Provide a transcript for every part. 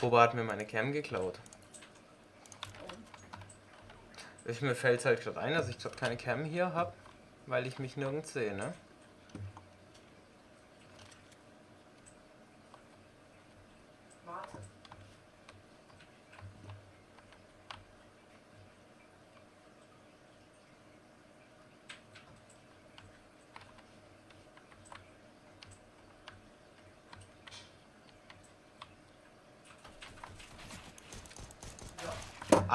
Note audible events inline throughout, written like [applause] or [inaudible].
Boba hat mir meine Cam geklaut. Ich, mir fällt halt gerade ein, dass ich gerade keine Cam hier habe, weil ich mich nirgends sehe, ne? Warte.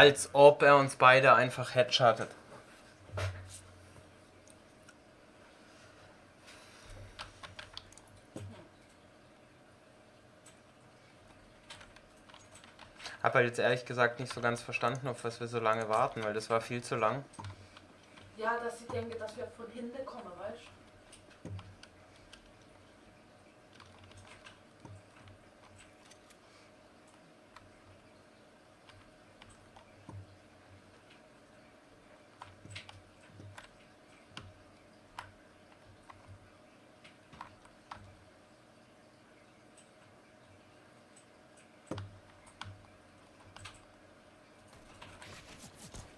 Als ob er uns beide einfach headshottet. Hab halt jetzt ehrlich gesagt nicht so ganz verstanden, auf was wir so lange warten, weil das war viel zu lang. Ja, dass sie denke, dass wir von hinten kommen, weißt du?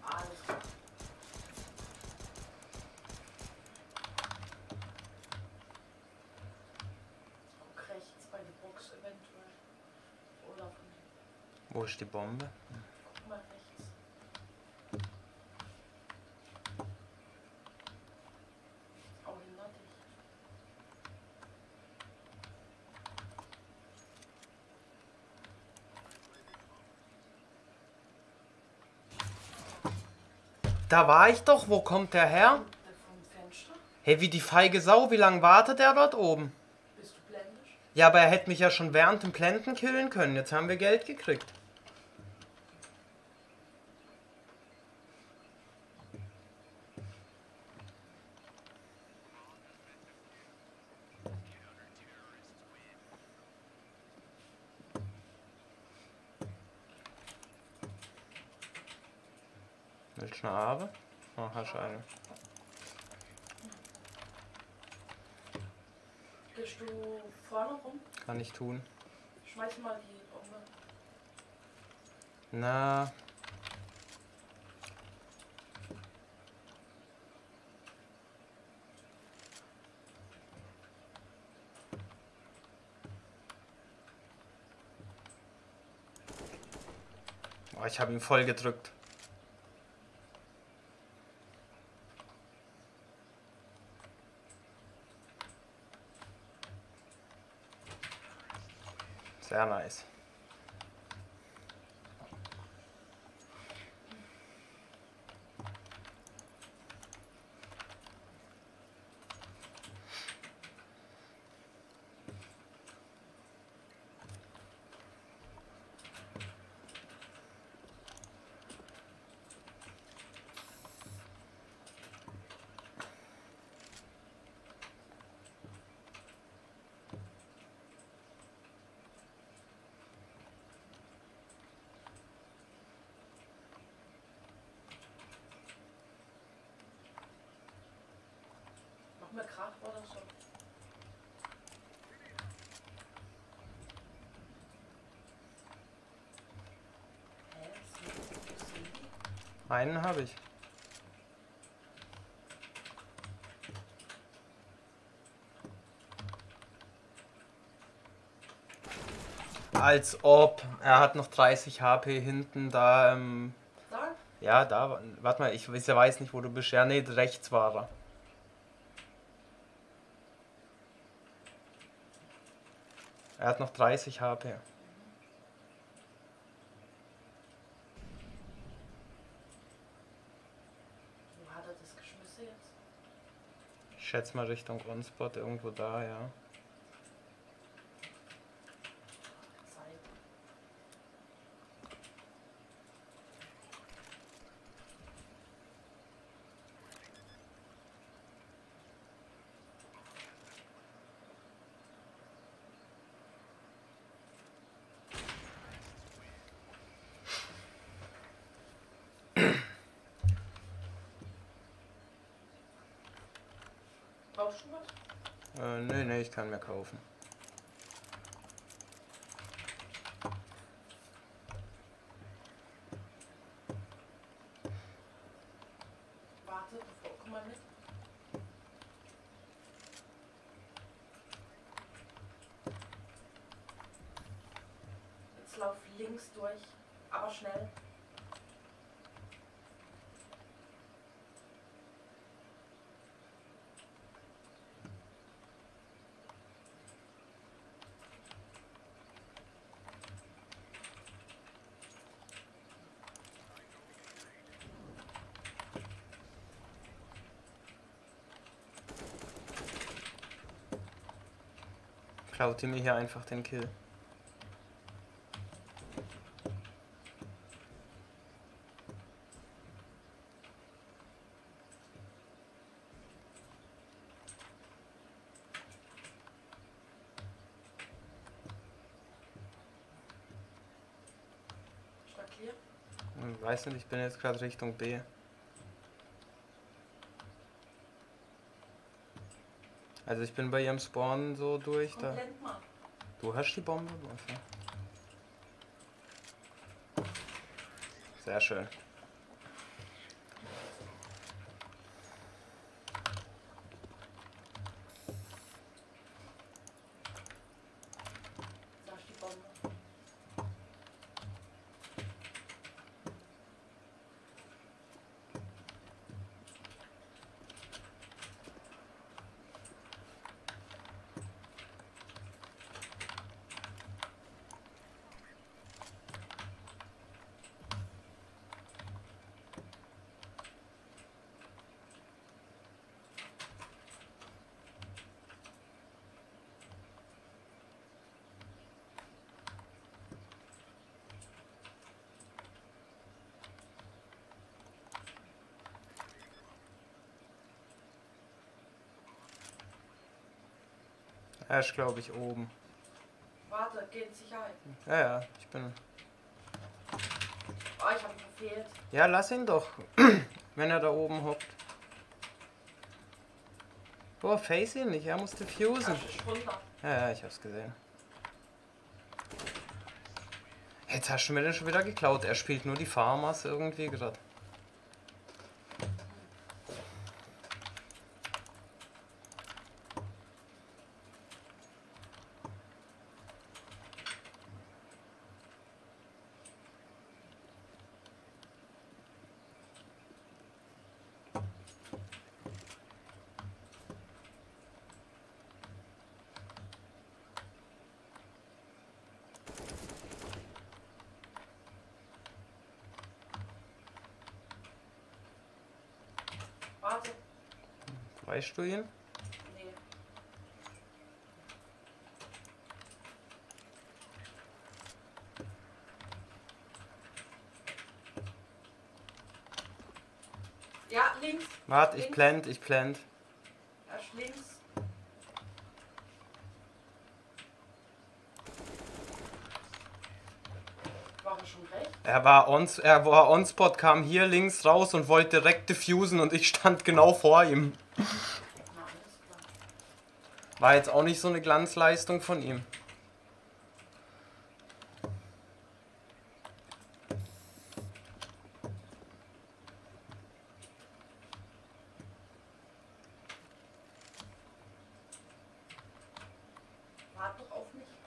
Alles klar. Guck rechts bei der Box eventuell. Oder von Wo ist die Bombe? guck mal rechts. Auch hinter dich. Da war ich doch, wo kommt der her? Hey, wie die feige Sau, wie lange wartet er dort oben? Bist du blendisch? Ja, aber er hätte mich ja schon während dem Plenten killen können. Jetzt haben wir Geld gekriegt. Willst du eine Aare? Oh, hast du eine. Gehst du vorne rum? Kann ich tun. Schmeiß mal die Bombe. Na. Oh, ich habe ihn voll gedrückt. Sehr nicht so zu sehen? Einen habe ich. Als ob. Er hat noch 30 HP hinten da. Ähm, Da? ja, da. Warte mal, ich weiß- ich weiß nicht, wo du bist. Ja, nee, rechts war er. Er hat noch 30 HP. Wo hat er das geschmissen jetzt? Ich schätze mal Richtung Grundspot, irgendwo da, ja. Zeit. Brauchst du was? Äh, nee, nee, ich kann mir kaufen. lauf links durch, aber schnell. Klaut ihr mir hier einfach den Kill. Clear. Hm, Weiß nicht, ich bin jetzt gerade Richtung B. Also ich bin bei ihrem Spawn so durch. Da. Du hast die Bombe? Okay. Sehr schön. Da ist die Bombe. Er ist glaube ich oben. Warte, geh in Sicherheit. Ja, ja, ich bin. Oh, ich habe ihn verfehlt. Ja, lass ihn doch. [clears throat] Wenn er da oben hockt. Boah, face ihn nicht, er musste fusen. Arsch ist runter. Ja, ja, ich hab's gesehen. Jetzt hast du mir den schon wieder geklaut. Er spielt nur die Farmers irgendwie gerade. Warte. Weißt du ihn? Nee. Ja, links. Warte, ich blend, ich blend. Er ist links. War er war on, er war on spot, kam hier links raus und wollte direkt diffusen und ich stand genau vor ihm. War jetzt auch nicht so eine Glanzleistung von ihm. Wart doch auf mich.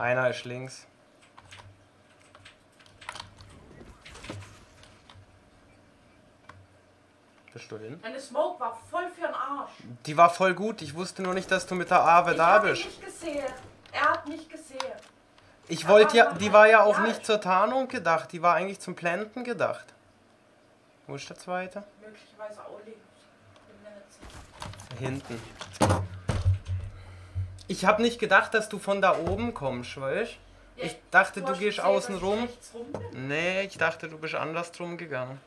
Einer ist links. Bist du hin? Deine Smoke war voll für den Arsch. Die war voll gut. Ich wusste nur nicht, dass du mit der Awe ich da bist. nicht gesehen. Er hat mich gesehen. Ich wollte ja, die war ja auch ja, nicht ich- zur Tarnung gedacht. Die war eigentlich zum Planten gedacht. Wo ist der zweite? Möglicherweise auch links. Hinten. Ich habe nicht gedacht, dass du von da oben kommst, weißt Ja, Ich dachte, du hast gehst außen rum. Nee, ich dachte, du bist andersrum gegangen.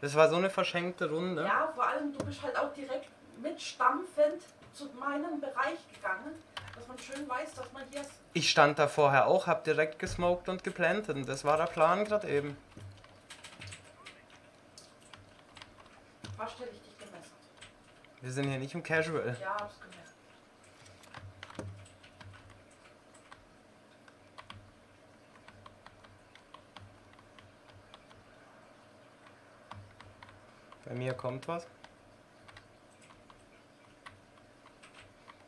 Das war so eine verschenkte Runde. Ja, vor allem du bist halt auch direkt mit stampfend zu meinem Bereich gegangen, dass man schön weiß, dass man hier ist. Ich stand da vorher auch, hab direkt gesmoked und geplantet. Und das war der Plan gerade eben. Was stelle ich dich gemessert? Wir sind hier nicht im Casual. Ja, hab's gemerkt. Bei mir kommt was.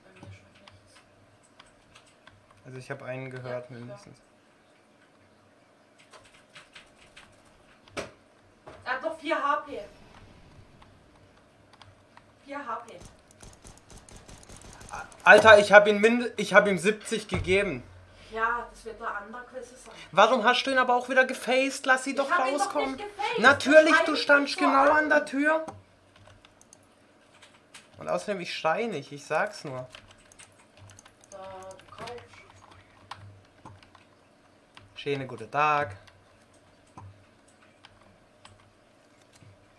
Bei mir schon nichts. Also ich habe einen gehört Ja, mindestens. Er hat noch 4 HP. 4 HP. Alter, ich habe ihm, hab ihm 70 gegeben. Ja, das wird der Underquizze sein. Warum hast du ihn aber auch wieder gefaced? Lass sie doch doch rauskommen. gefaked. Natürlich, du standst genau an. an der Tür. Und außerdem, ich schrei nicht, ich sag's nur. Schöne guten Tag.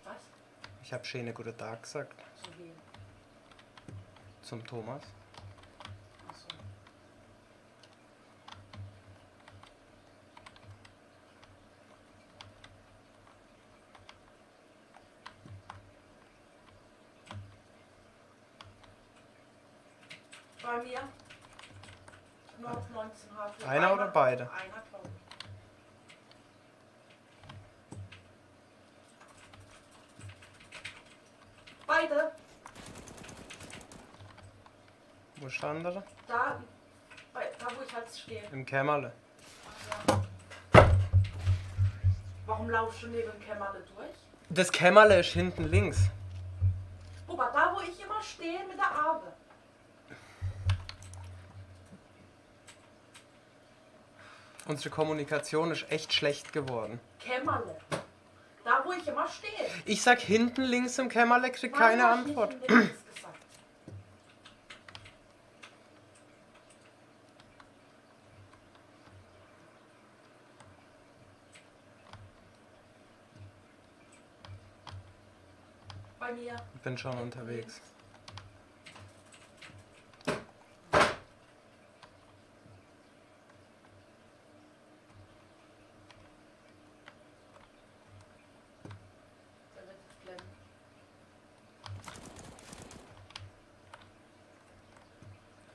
Was? Ich habe schöne guten Tag gesagt. So wie. Zum Thomas. Bei mir nur auf 19 HP. Einer oder beide? Einer, glaube ich. Beide. Wo stand er? Da, bei, da wo ich halt stehe. Im Kämmerle. Warum laufst du neben dem Kämmerle durch? Das Kämmerle ist hinten links. Opa, da wo ich immer stehe mit der Arme. Unsere Kommunikation ist echt schlecht geworden. Kämmerle. Da wo ich immer stehe. Ich sag hinten links im Kämmerle, krieg Warum keine Antwort. Bei mir. Ich bin schon unterwegs. Der wird jetzt blenden.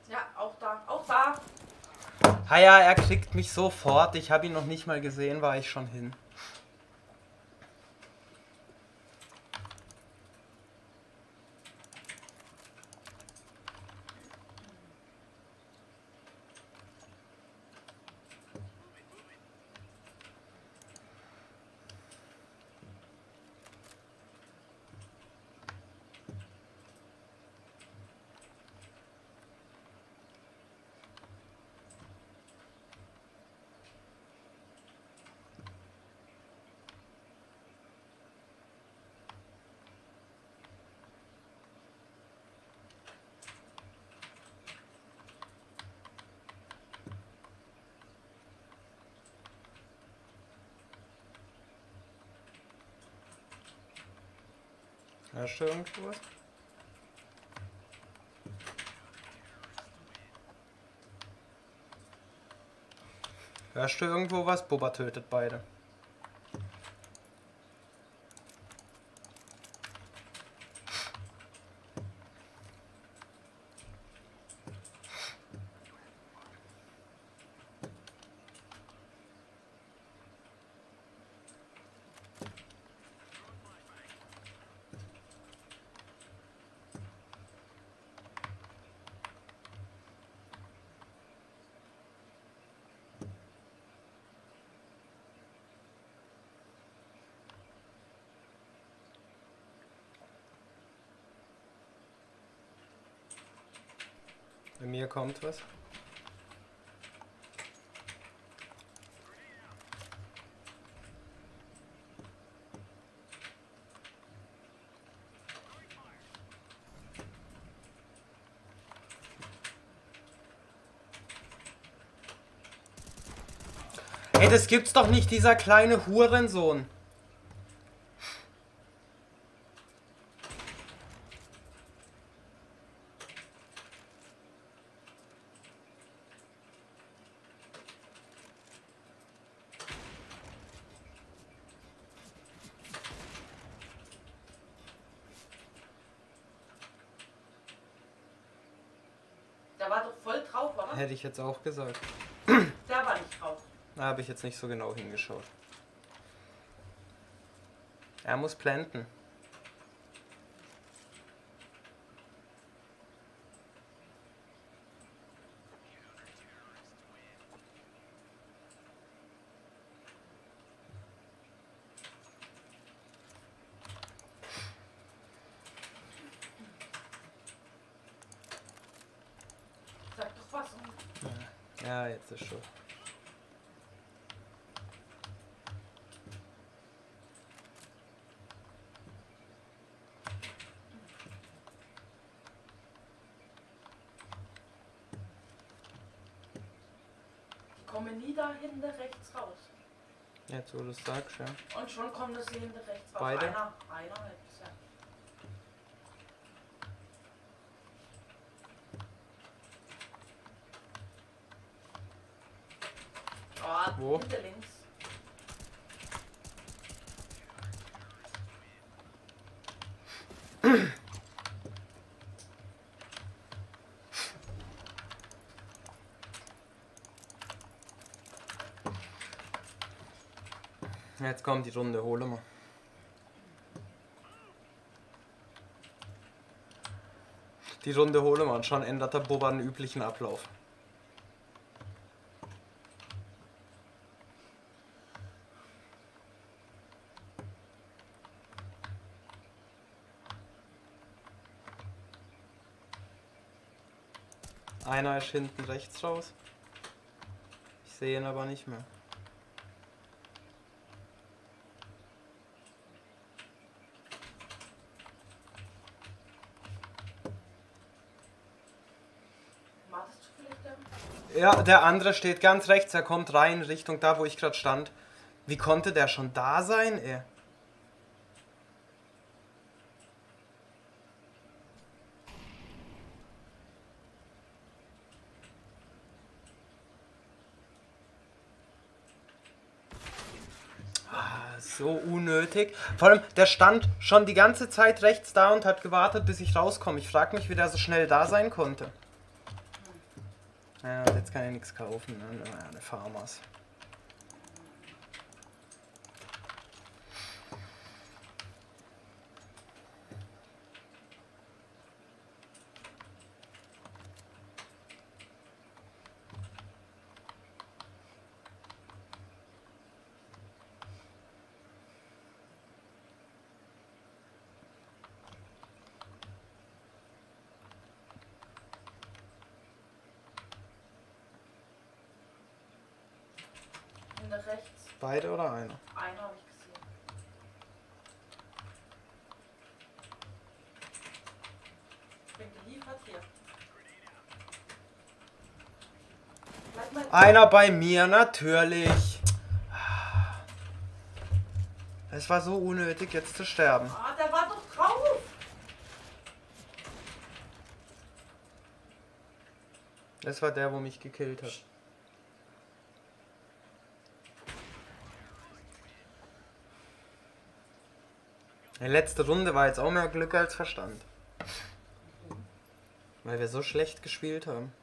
Ja, auch da. Auch da. Ha ja, er kriegt mich sofort. Ich habe ihn noch nicht mal gesehen, war ich schon hin. Hörst du irgendwo was? Hörst du irgendwo was? Bubba tötet beide. Bei mir kommt was. Ey, das gibt's doch nicht, dieser kleine Hurensohn. War doch voll drauf, oder? Hätte ich jetzt auch gesagt. Der war nicht drauf. Da habe ich jetzt nicht so genau hingeschaut. Er muss planten. Ja, jetzt ist schon. Die kommen nie da hinten rechts raus. Jetzt, wo du es sagst, ja. Und schon kommen sie hinten rechts raus. Beide? Einer, einer halt Oh, Wo? hinter links. Jetzt kommt die Runde, hole mal. Die Runde hole mal und schon ändert der Boba den üblichen Ablauf. Einer ist hinten rechts raus. Ich sehe ihn aber nicht mehr. Ja, der andere steht ganz rechts, er kommt rein Richtung da, wo ich gerade stand. Wie konnte der schon da sein, ey? Ah, So unnötig. Vor allem, der stand schon die ganze Zeit rechts da und hat gewartet, bis ich rauskomme. Ich frage mich, wie der so schnell da sein konnte. Ja, jetzt kann ich nichts kaufen. Ne? Eine Farmers. Hinter rechts. Beide oder einer? Einer habe ich gesehen. Ich bin geliefert hier. Einer bei mir, natürlich. Es war so unnötig, jetzt zu sterben. Ah, der war doch drauf. Das war der, wo mich gekillt hat. Die letzte Runde war jetzt auch mehr Glück als Verstand. Weil wir so schlecht gespielt haben.